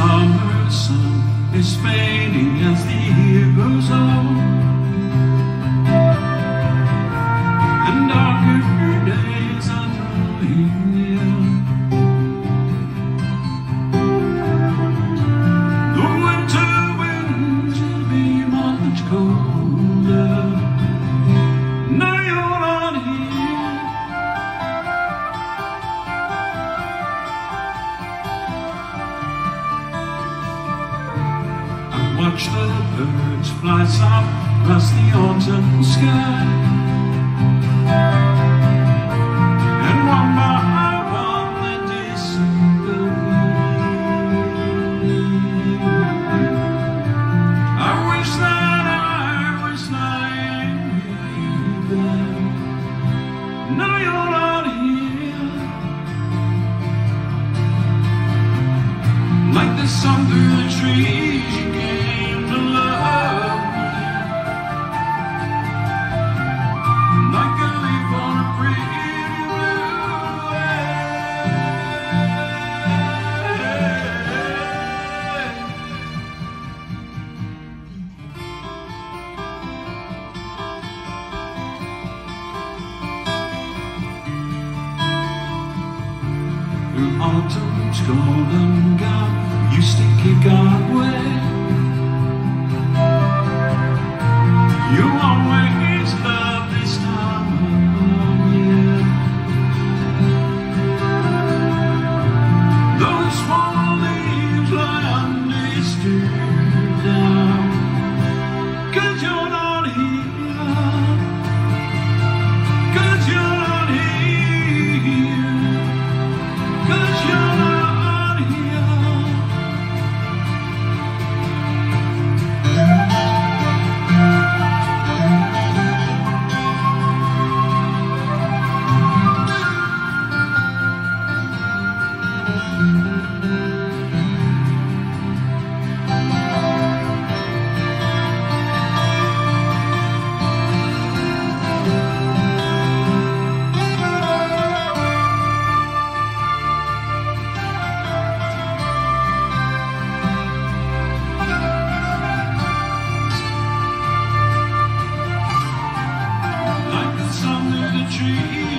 summer sun is fading as the year goes on. watch the birds fly south across the autumn sky. Through autumn's golden gown, You stick it guard tree.